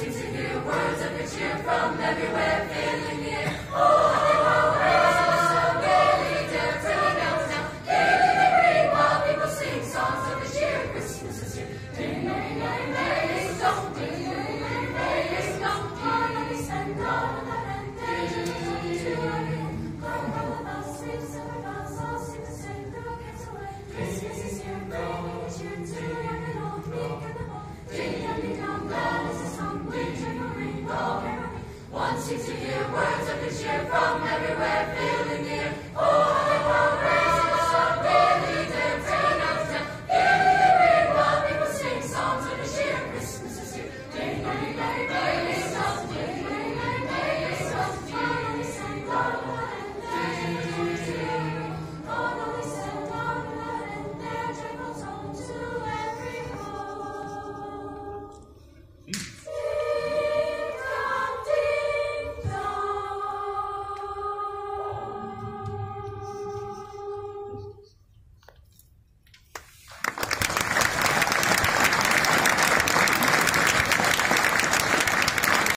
seems to hear words of good cheer from everywhere. To hear words of this year from.